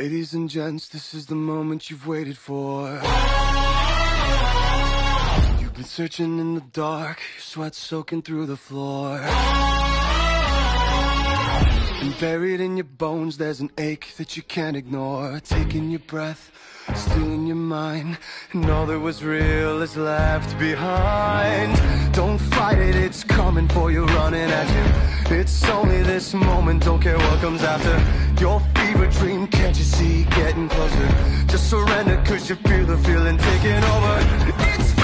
Ladies and gents, this is the moment you've waited for. You've been searching in the dark, your sweat soaking through the floor. And buried in your bones, there's an ache that you can't ignore. Taking your breath, stealing your mind, and all that was real is left behind. Don't fight it, it's coming for you, running at you. It's only this moment, don't care what comes after. Your fever dream, can't you see, getting closer? Just surrender, cause you feel the feeling taking over. It's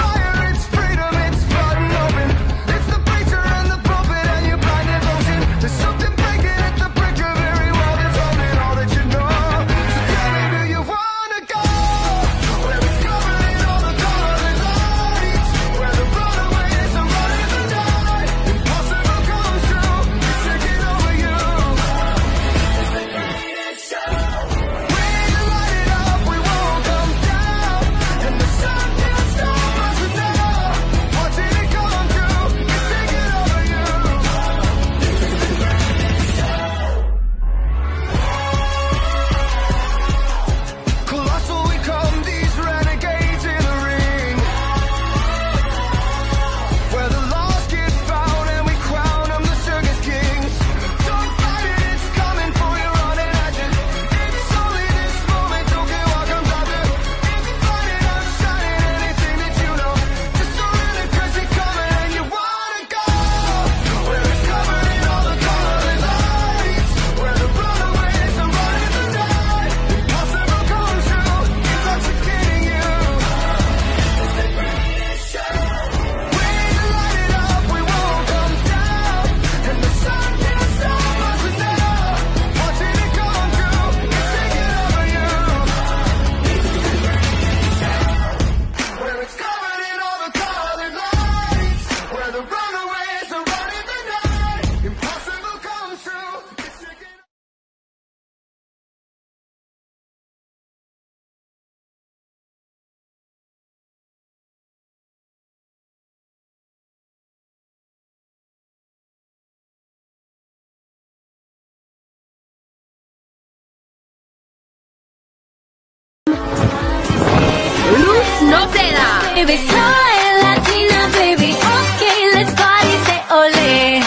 Baby, soy Latina, baby. Okay, let's party, say ole.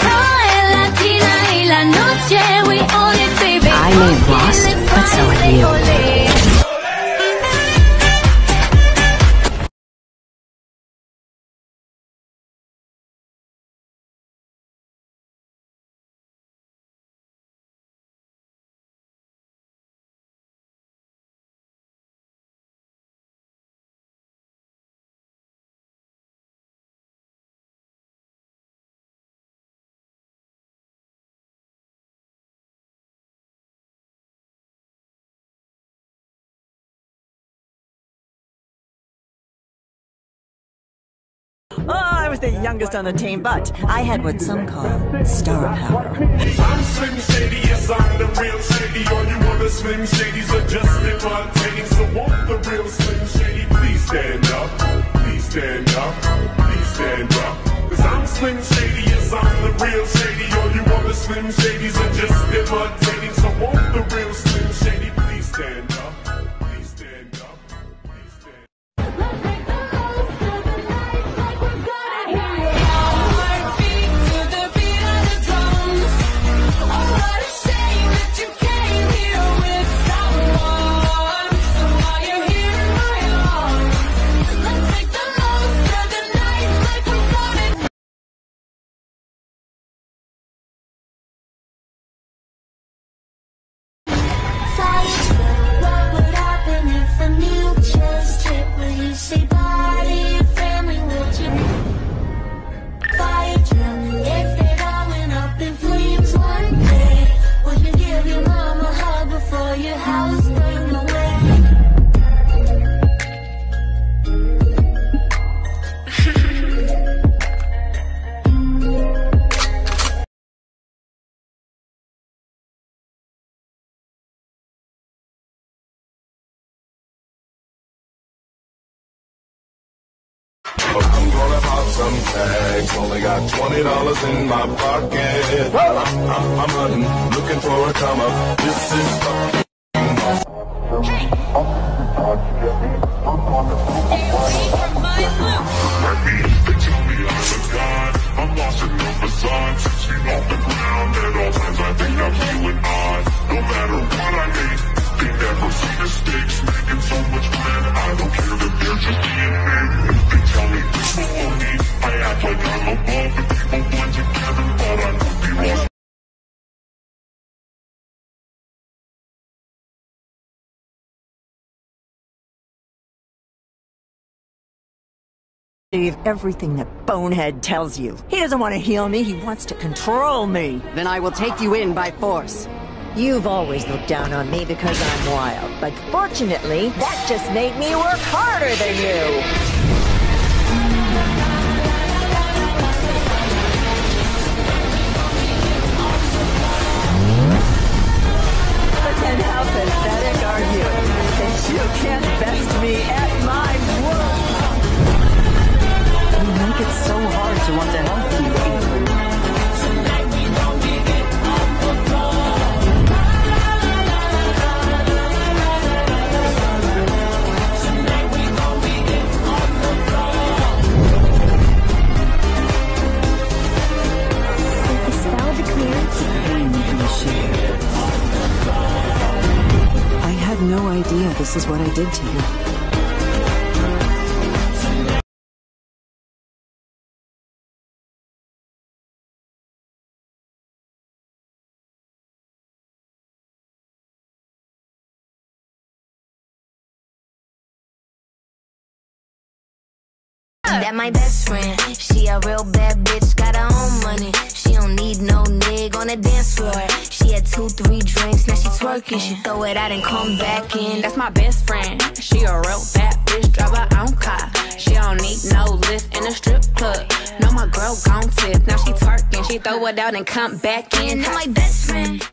Soy Latina y la noche we own it, baby. I may have lost, but so have you. The youngest on the team, but I had what some call star power. I'm Slim Shady, yes, I'm the real Shady. All you other Slim Shadys are just imitating. So won't the real Slim Shady please stand up? Please stand up. Please stand up. Cause I'm Slim Shady, yes, I'm the real Shady. All you other Slim Shadys are just imitating. So won't the real Slim I'm gonna pop some tags. Only got twenty dollars in my pocket. I'm, I'm, I'm hunting, looking for a come up. This is fucking They Believe everything that Bonehead tells you. He doesn't want to heal me, he wants to control me. Then I will take you in by force. You've always looked down on me because I'm wild, but fortunately, that just made me work harder than you. Did to you. That my best friend. She a real bad bitch, got her own money. Don't need no nig on the dance floor. She had two, three drinks, now she twerking. She throw it out and come back in. That's my best friend. She a real bad bitch, drive her own car. She don't need no lift in a strip club. No, my girl gon' tip. Now she twerking, she throw it out and come back in. That my best friend.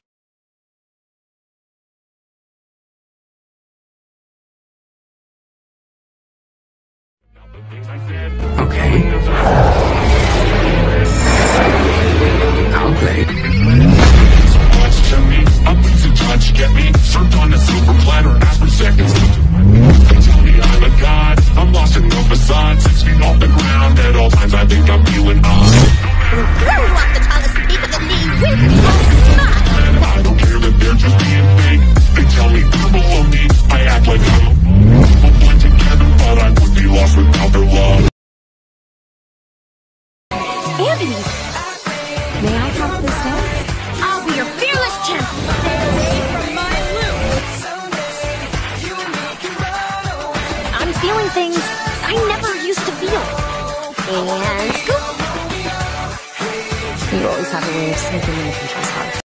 You always have a way of sneaking hearts.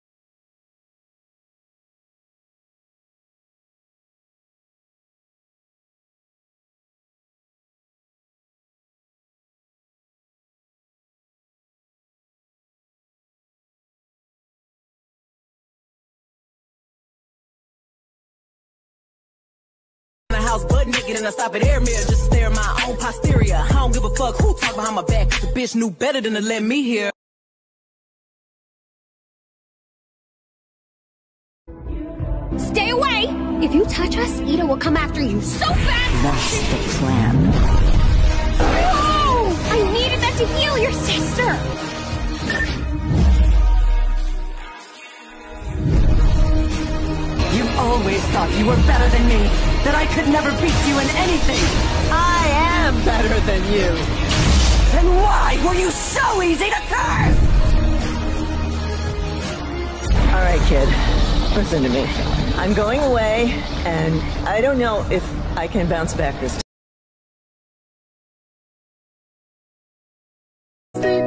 the house, butt naked, and I stop at air mirror just to stare at my own posterior. I don't give a fuck who talk behind my back, the bitch knew better than to let me hear. Stay away! If you touch us, Eda will come after you so fast! That's the plan. No! I needed that to heal your sister! You always thought you were better than me, that I could never beat you in anything. I am better than you. Then why were you so easy to curse? All right, kid. Listen to me. I'm going away, and I don't know if I can bounce back this time.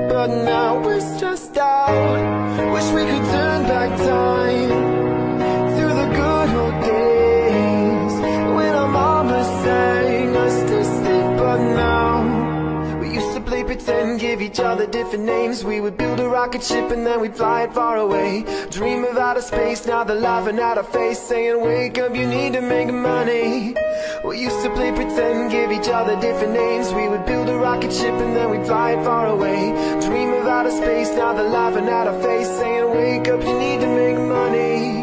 But now we're stressed out. Wish we could turn back time give each other different names. We would build a rocket ship and then we'd fly it far away. Dream of outer space, now they're laughing at our face, saying, Wake up, you need to make money. We used to play pretend, give each other different names. We would build a rocket ship and then we'd fly it far away. Dream of outer space, now they're laughing at our face, saying, Wake up, you need to make money.